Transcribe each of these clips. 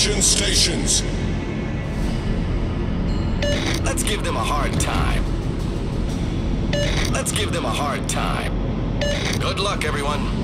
Action stations. Let's give them a hard time. Let's give them a hard time. Good luck, everyone.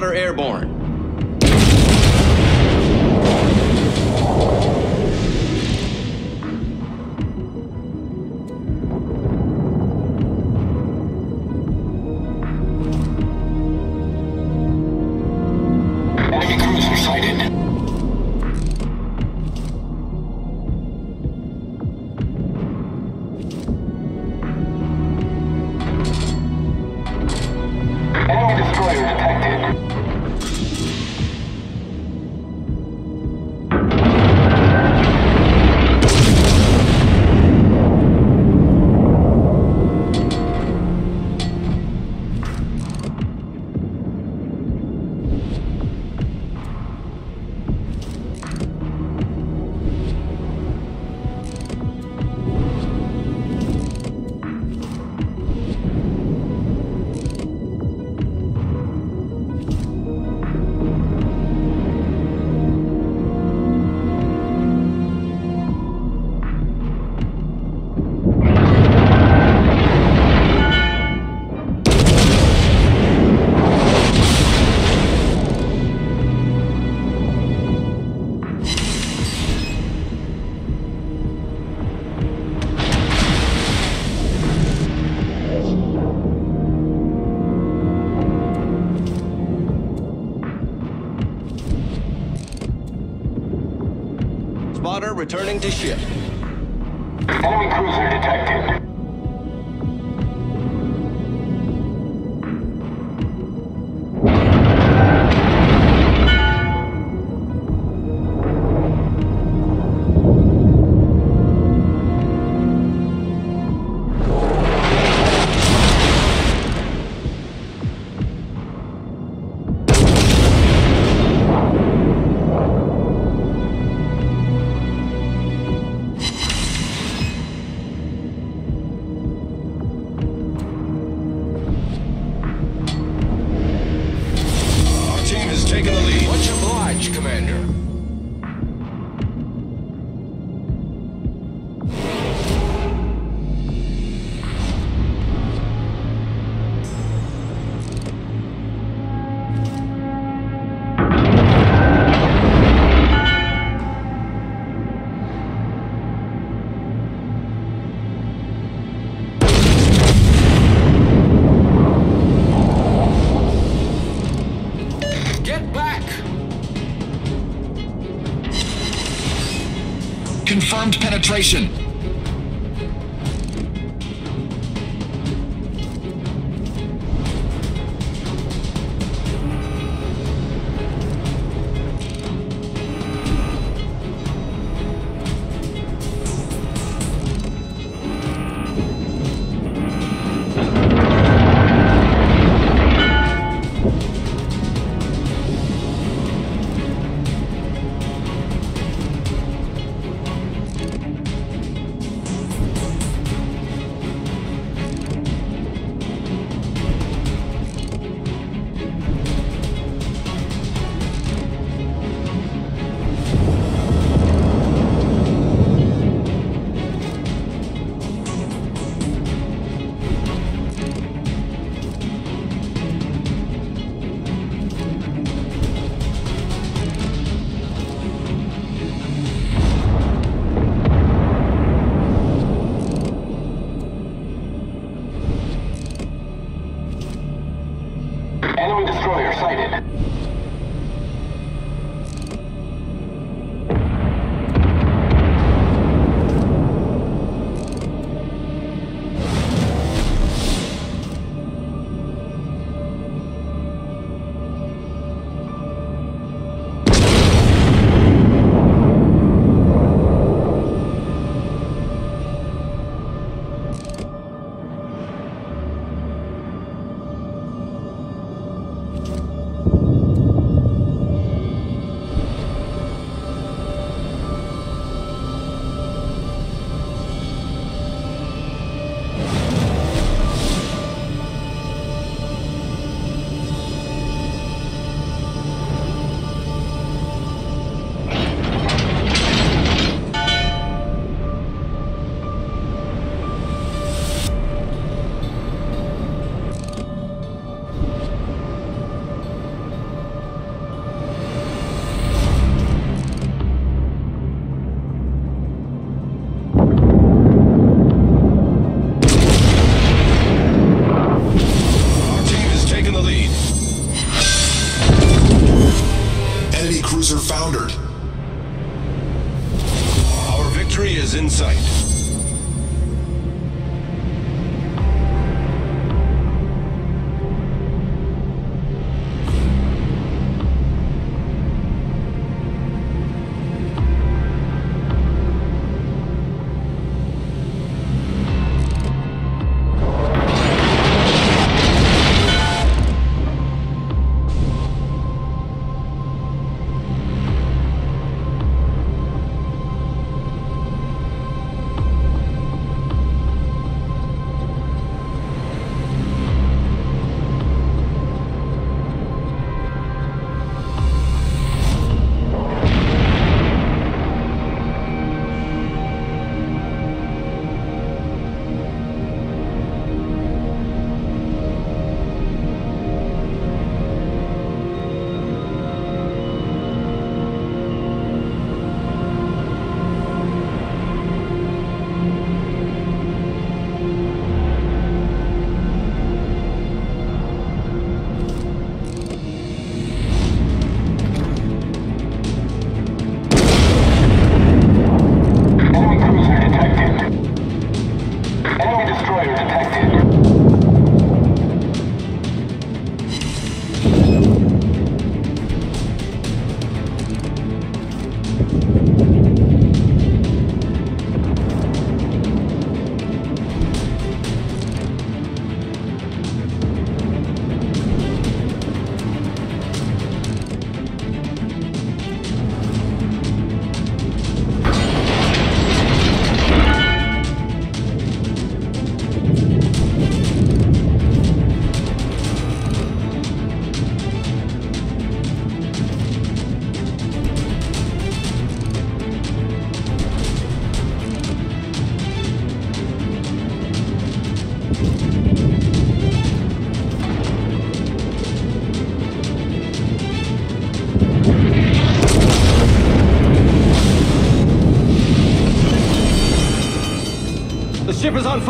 Spotter airborne. Returning to ship. Enemy cruiser detected. Has the lead. Much obliged, Commander. Penetration. targeted. Our victory is in sight.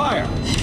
fire!